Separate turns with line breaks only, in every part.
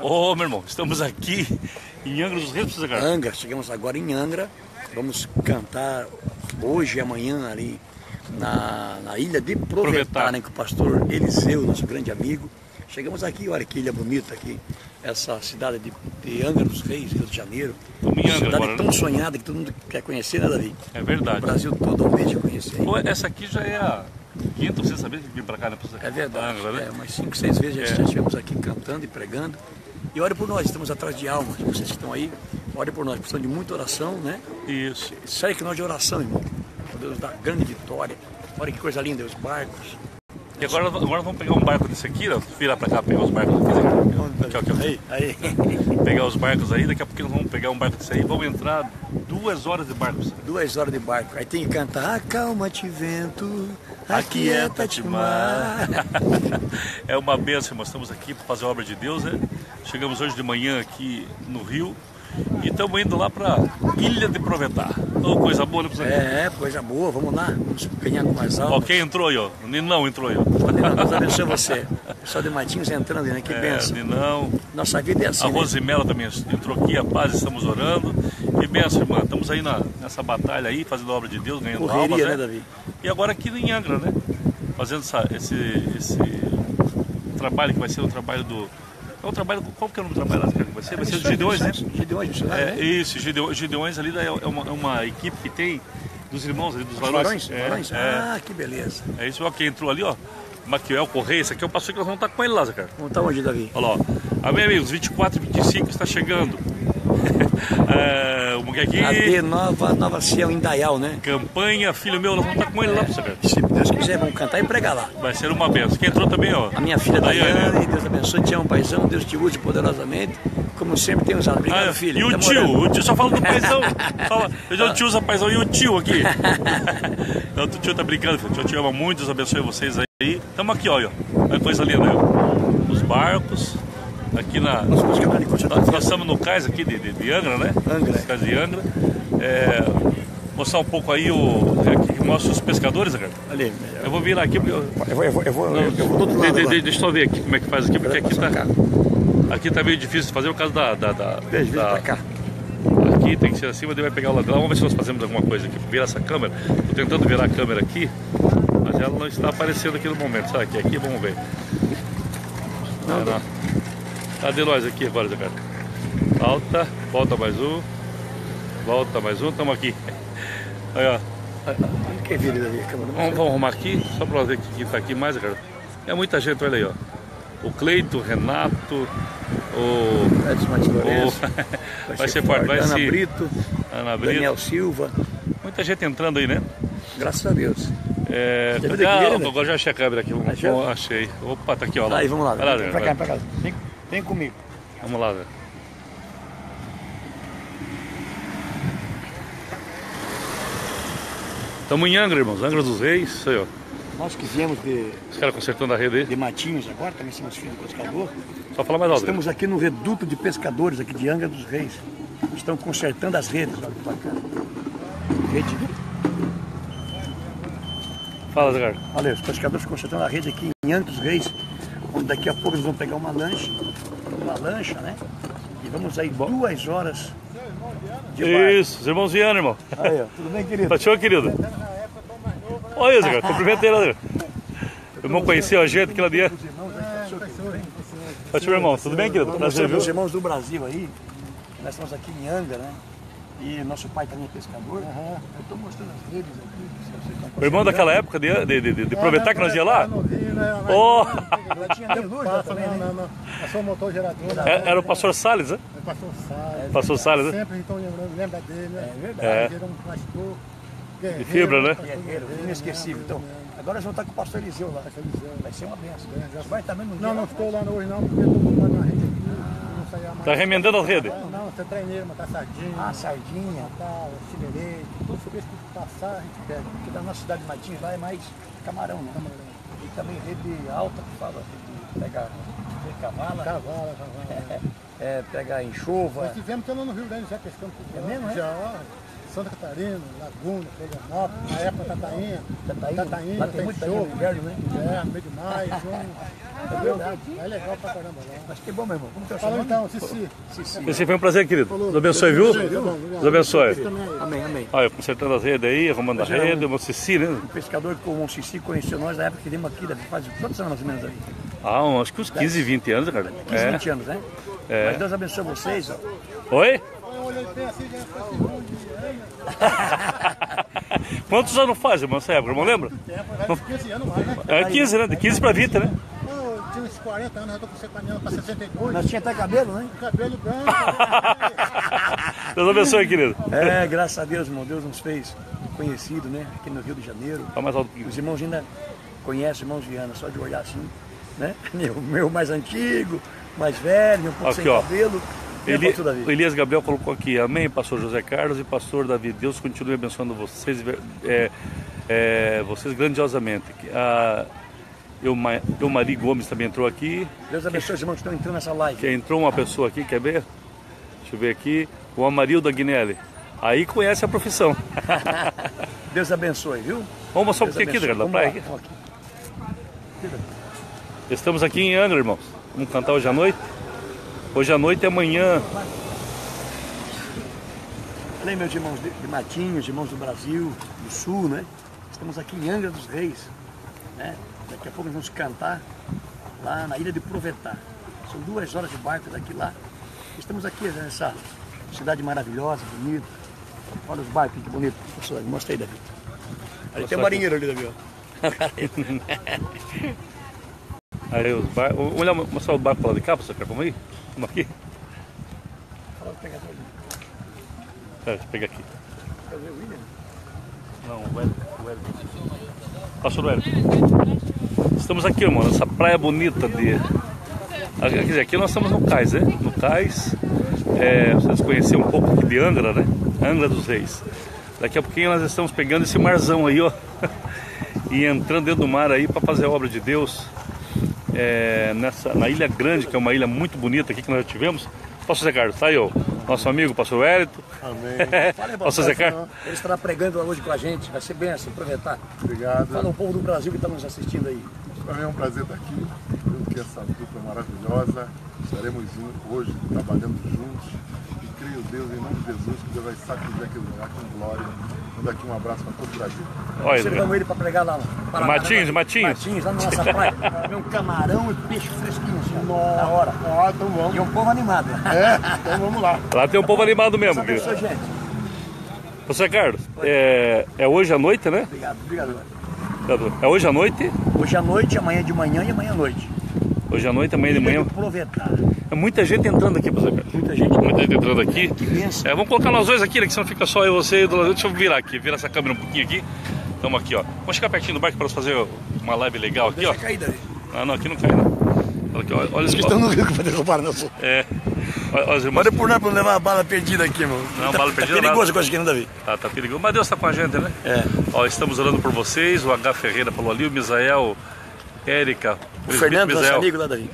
Ô, meu irmão, estamos aqui em Angra dos Reis, Carlos.
Angra, chegamos agora em Angra. Vamos cantar hoje e amanhã ali na, na ilha de Provetar,
Provetar.
né, com o pastor Eliseu, nosso grande amigo. Chegamos aqui, olha que ilha bonita aqui, essa cidade de, de Angra dos Reis, Rio de Janeiro. Cidade
agora,
tão
né?
sonhada que todo mundo quer conhecer, né, Davi?
É
O
verdade.
Brasil todo almeja conhecer.
Essa aqui já é a quinta sexta vez que vim pra cá, né? pra-
É verdade.
Angra, né?
É, umas 5, 6 vezes já,
É.
já estivemos aqui cantando e pregando. E ore por nós, estamos atrás de almas. Vocês que estão aí, ore por nós. Precisamos de muita oração, né?
Isso.
Sério que nós de oração, irmão. Para Deus dar grande vitória. Olha que coisa linda, os barcos.
E agora, agora vamos pegar um barco desse aqui, ó. Virar pra cá, pegar os barcos aqui. Aqui, aqui, ó.
Aí, aí.
Pegar os barcos aí, daqui a nós vamos pegar um barco desse aí vamos entrar duas horas de barco.
Duas horas de barco. Aí tem que cantar, acalma-te vento,
Aquieta-te
aquieta-te mar.
É uma benção, nós estamos aqui para fazer a obra de Deus, né? Chegamos hoje de manhã aqui no Rio e estamos indo lá para Ilha de Provetar. Ô, coisa boa, né, professor?
É, coisa boa, vamos lá. Vamos ganhar com mais
Ó,
almas.
quem entrou aí, ó? O Ninão entrou aí, ó.
Deus abençoe você. Pessoal de Matinhos entrando aí, né? Que
É,
benção.
Ninão.
Nossa vida é assim,
A
né?
Rosimela também entrou aqui, a paz, estamos orando. Que benção, irmã. Estamos aí na, nessa batalha aí, fazendo a obra de Deus, ganhando almas,
Correria,
né?
né, Davi?
E agora aqui em Angra, né? Fazendo essa- esse, esse trabalho que vai ser o trabalho do. É o trabalho. Qual que é o nome do trabalho lá? Vai ser, vai ser o Gideões, né?
Gideões, missionário,
É,
né?
isso, Gideões, Gideões ali é é uma, é uma equipe que tem dos irmãos ali, dos
Os
varões.
varões?
É,
varões?
é,
Ah, que beleza.
é isso, ó, quem entrou ali, ó. Maquiel Correia, esse aqui é o pastor que nós vamos estar com ele lá, Zé cara.
Vamos estar onde, Davi?
Olha lá, ó. Amém, amigos, 24 e 25 está chegando. É, o aqui?
AD Nova, Nova Ciel em Dayal, né?
Campanha, filho meu, nós vamos estar com ele lá, cara.
Se Deus quiser, vamos cantar e pregar lá.
Vai ser uma benção. Quem entrou também, ó.
A minha filha
Daiane.
Daiane, Deus abençoe, te amo, paizão, Deus te use poderosamente, como sempre tem usado. Obrigado,
Ah,
filha.
E o
Tamo
tio,
orando.
o tio só fala do paizão. Fala, eu já o tio usa paizão e o tio aqui. Então, o tio tá brincando, filho. O tio te ama muito, Deus abençoe vocês aí. Estamos aqui, ó. Olha que coisa linda, ó. Os barcos. Aqui na.
Nós de concerto.
Nós, estamos no cais aqui de, de, de Angra, né?
Angra.
Os cais de Angra. É, mostrar um pouco aí o. é, Aqui que mostra os pescadores, cara.
Ali,
Eu vou virar aqui porque. Eu,
eu vou, eu vou, eu vou, eu vou do outro lado
de- de- deixa eu só ver aqui como é que faz aqui, porque aqui tá. Aqui tá meio difícil de fazer por causa da. da, da,
Beijo,
da-
pra cá.
Aqui tem que ser assim, mas ele vai pegar o lado lá. Vamos ver se nós fazemos alguma coisa aqui. Virar essa câmera. Estou tentando virar a câmera aqui, mas ela não está aparecendo aqui no momento. Sabe aqui? Aqui, vamos ver. Não, não. Cadê nós aqui agora, Zé Carlos? Volta, volta mais um. Volta mais um, estamos aqui. Aí, ó.
Câmera
Vamos, vamos arrumar aqui, só para ver quem está aqui mais, cara. É muita gente, olha aí, ó. O Cleito, o Renato, o.
Edson Lourenço.
o... Vai ser forte, vai
Ana
ser.
Brito,
Ana Brito.
Daniel Silva.
Muita gente entrando aí, né?
Graças a Deus.
É,
Já daqui,
Ah,
né?
agora já achei a câmera aqui. Vamos, achei. Opa, tá aqui, ó. lá.
Aí, vamos lá.
Vai lá,
Vem pra cá, pra cá. Vem, vem comigo.
Vamos lá, Zé. Estamos em Angra, irmãos. Angra dos Reis. Isso aí, ó.
Nós que viemos de,
Os caras consertando a rede aí.
de Matinhos agora, também somos filhos do pescador.
Só falar mais alto.
Estamos aqui no reduto de pescadores aqui de Angra dos Reis. Estão consertando as redes. Olha pra cá. Rede.
Fala, Zé Carlos.
Olha, os pescadores consertando a rede aqui em Angra dos Reis, onde daqui a pouco eles vão pegar uma lancha, uma lancha, né? E vamos aí duas horas de barco.
Isso, os irmãos Viana, irmão.
Aí, ó. Tudo bem, querido?
Baixou, querido? Olha isso, cara. Cumprimenta ele, André. O irmão conheceu a gente aqui lá dentro. Baixou, irmão. Tudo bem, querido? Prazer,
mostrando os
viu?
irmãos do Brasil aí. Nós estamos aqui em Angra, né? E nosso pai também é pescador. Eu estou mostrando as redes aqui. estão
O irmão daquela época de, de, de, de aproveitar que nós ia lá? Oh,
Lá tinha nem luz também,
não,
né?
não, não. É o motor gerador.
é- era o pastor Salles, né?
Passou o Salles.
Pastor Salles, né?
Sempre então lembrando, lembra dele, né?
É verdade.
É.
Ele era um pastor.
De fibra, né?
Guerreiro, inesquecível. Então, agora nós vamos estar com o pastor Eliseu lá. Vai ser uma benção. Já vai também no dia.
Não, não ficou lá hoje não, porque mundo vai na rede aqui. Mais.
Tá remendando as redes.
Não, não, você treineiro, matar sardinha,
Ah, sardinha.
matar filerete, tudo sobre isso que passar, a gente pega.
Porque da nossa cidade de Matinhos lá é mais camarão, né? E também rede alta que fala, rede pega rede cavala,
Cavala, cavala.
é, pega enxova.
Nós tivemos que não no Rio Grande já pescando.
É mesmo, é?
Já. Santa Catarina, Laguna, Florianópolis, na época Tatainha.
Tatainha,
Tatainha,
lá tem muito tainha
show.
no inverno, né?
É, meio de maio, junho.
É verdade.
É legal pra caramba lá.
Acho que é bom, meu irmão. Como que é
Falou
nome?
então, Cici.
Cici.
Esse foi um prazer, querido. Deus abençoe, viu? Deus abençoe.
Amém, amém.
Olha, consertando as redes aí, arrumando a rede, o Cici, né?
O pescador que o Cici conheceu nós na época que viemos aqui, deve faz quantos anos mais ou menos aí?
Ah, um- acho que uns 15, 20 anos, cara.
15,
É.
20 anos, né?
É.
Mas Deus abençoe vocês. ó.
Oi?
Eu olhei bem assim, já
Quantos anos faz, irmão, essa época, irmão, lembra?
tempo, de 15 anos mais, né?
É 15, né? De 15 pra 20, né?
Eu tinha uns 40 anos, já tô com 50 anos pra 62.
Nós tínhamos até cabelo, né?
Cabelo branco.
Deus abençoe, querido.
É, graças a Deus, irmão. Deus nos fez conhecido, né? Aqui no Rio de Janeiro.
Tá mais alto que
Os irmãos ainda conhecem irmãos Viana, só de olhar assim, né? O meu mais antigo, mais velho, um pouco
Aqui,
sem
ó.
cabelo.
Eli,
ver.
o Elias Gabriel colocou aqui, amém, pastor José Carlos e pastor Davi. Deus continue abençoando vocês, é, é, vocês grandiosamente. A Euma- Eumari Gomes também entrou aqui.
Deus abençoe os irmãos que estão entrando nessa live.
Que entrou uma pessoa aqui, quer ver? Deixa eu ver aqui. O Amarildo Agnelli. Aí conhece a profissão.
Deus abençoe, viu?
Vamos mostrar um pouquinho aqui,
Vamos
praia.
lá,
aqui. Estamos aqui em Angra, irmãos. Vamos cantar hoje à noite. Hoje à noite e amanhã.
Olha aí, meus irmãos de, de Matinhos, irmãos do Brasil, do Sul, né? Estamos aqui em Angra dos Reis, né? Daqui a pouco nós vamos cantar lá na ilha de Provetá. São duas horas de barco daqui lá. Estamos aqui nessa cidade maravilhosa, bonita. Olha os barcos, que bonito. Professor, Mostra aí, Davi. Ali tem um marinheiro ali, Davi.
Aí os bar... Vamos mostrar o barco lá de cá, você quer como aí? Vamos aqui? Pera, deixa eu pegar aqui. Não, o Hélio. O Hélio. Pastor Hélio. Estamos aqui, irmão, nessa praia bonita de. Ah, Quer dizer, aqui nós estamos no cais, né? No cais. É, vocês conheceram um pouco aqui de Angra, né? Angra dos Reis. Daqui a pouquinho nós estamos pegando esse marzão aí, ó. E entrando dentro do mar aí para fazer a obra de Deus. É, nessa, na Ilha Grande, que é uma ilha muito bonita aqui que nós já tivemos. Pastor Zé Carlos, tá aí, ó. Nosso amigo, pastor Wellington.
Amém.
Fala aí,
Pastor Zé Carlos.
Ele estará pregando hoje com a gente, vai ser bem assim, aproveitar.
Obrigado.
Fala um pouco do Brasil que está nos assistindo aí.
Para mim é um prazer estar aqui, junto com essa dupla maravilhosa. Estaremos hoje trabalhando juntos. Creio, Deus, em nome de Jesus, que Deus vai sacudir aquele lugar com glória. Manda aqui um abraço para todo o Brasil.
Olha,
Observamos ele para pregar lá no Paraná,
Matinhos,
né?
Matinhos.
Matinhos, lá na nossa praia. Comer um camarão e peixe fresquinho, assim, na hora.
Ah, então vamos.
E um povo animado.
É, então vamos lá.
lá tem um povo animado mesmo,
Deus abençoe, gente.
Pastor Carlos, é, é hoje à noite, né?
Obrigado, obrigado.
É hoje à noite?
Hoje à noite, amanhã de manhã e amanhã à noite.
Hoje à noite, amanhã de manhã.
Aproveitar.
É muita gente entrando aqui, Carlos.
Muita gente.
Muita gente entrando aqui.
Que.
É, vamos colocar nós dois aqui, né? Que senão fica só eu e você. do lado. Deixa eu virar aqui, virar essa câmera um pouquinho aqui. Estamos aqui, ó. Vamos chegar pertinho do barco para nós fazer uma live legal aqui, ó.
Deixa cair daí.
Ah, não, aqui não cai, não. Olha aqui, ó. Olha os
Estão no rio que vai derrubar não sou.
É. Olha, olha os irmãos.
Pode por não levar uma bala perdida aqui, irmão.
Não,
tá,
bala perdida
Tá perigoso
nada.
com aqui, não, Davi?
Tá, tá perigoso. Mas Deus está com a gente, né?
É.
Ó, estamos orando por vocês. O H Ferreira falou ali, o Misael, Érica,
O Fernando, nosso amigo lá, Davi.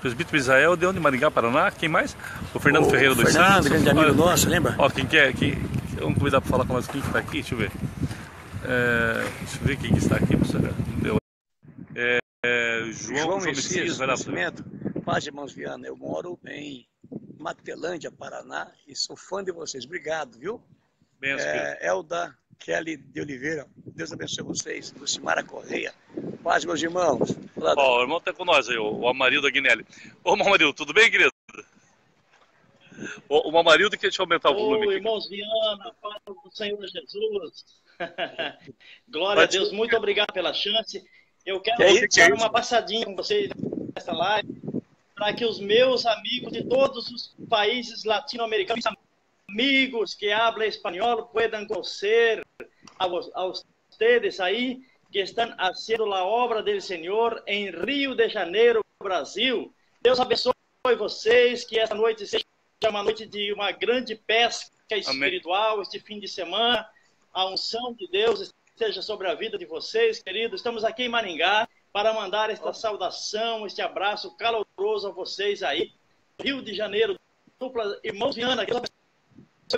Presbítero Israel, de onde? Maringá, Paraná. Quem mais? O Fernando
O
Ferreira dos
Fernando,
Santos.
grande amigo nosso, lembra?
Ó, quem quer aqui? Vamos convidar para falar com nós quem que está aqui, deixa eu ver. É, deixa eu ver quem que está aqui, professor. Deu. É, é, João, João, Messias, vai lá.
Nascimento. Paz, irmãos Viana. Eu moro em Matelândia, Paraná, e sou fã de vocês. Obrigado, viu?
Benção.
É, Elda Kelly de Oliveira. Deus abençoe vocês. Lucimara Correia. Paz, meus irmãos. Olá,
Ó, o irmão tá com nós aí, o, o Amarildo Aguinelli. Ô, Amarildo, tudo bem, querido? O, o Amarildo quer te aumentar o volume
Ô,
aqui.
irmãos Viana, paz do Senhor Jesus. Glória a Deus, muito obrigado pela chance. Eu quero
Que é que é
dar
isso?
uma passadinha com vocês nessa live, para que os meus amigos de todos os países latino-americanos, amigos que hablam espanhol, puedan conhecer a, a ustedes aí que estão fazendo a obra do Senhor em Rio de Janeiro, Brasil. Deus abençoe vocês, que essa noite seja uma noite de uma grande pesca espiritual este fim de semana. A unção de Deus esteja sobre a vida de vocês, queridos. Estamos aqui em Maringá para mandar esta saudação, este abraço caloroso a vocês aí. Rio de Janeiro, dupla irmãos Viana, que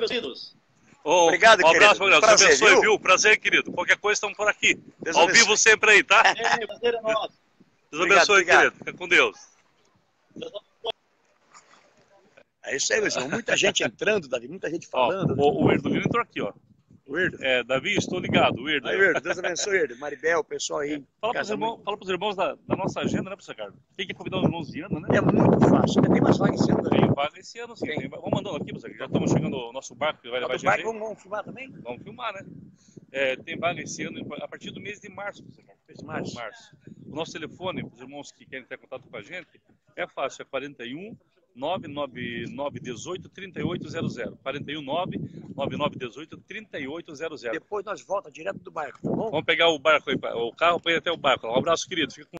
queridos.
Ô,
Obrigado,
um abraço,
querido.
Deus
Prazer,
abençoe,
viu?
viu? Prazer, querido. Qualquer coisa, estamos por aqui.
Deus
Ao
abençoe.
vivo sempre aí, tá?
Ei, prazer é nosso.
Deus
Obrigado,
abençoe,
obrigado.
querido. Fica com Deus.
É isso aí, irmãos. Muita gente entrando, Davi, muita gente
Ó,
falando.
o, o Erdolino entrou aqui, ó.
O Herdo.
É, Davi, estou ligado. O Herdo.
Aí, Herdo, Deus abençoe, Herdo. Maribel, o pessoal aí.
Fala para os irmãos, fala pros irmãos da, da nossa agenda, né, professor Carlos? Tem que convidar os irmãos de ano, né?
É muito fácil. Ainda tem mais vaga esse ano, Davi.
Tem vaga esse ano, sim.
Tem.
Tem. Vamos mandando aqui, professor. Já estamos chegando ao nosso barco que vai levar a gente.
barco, vamos, vamos filmar também?
Vamos filmar, né? É, tem vaga esse ano a partir do mês de março, professor Carlos.
Março.
março. O nosso telefone, para os irmãos que querem ter contato com a gente, é fácil, é 41 99918 3800. 41 99918 3800.
Depois nós volta direto do barco, tá bom?
Vamos pegar o barco aí, o carro para ir até o barco. Um abraço, querido. Fica com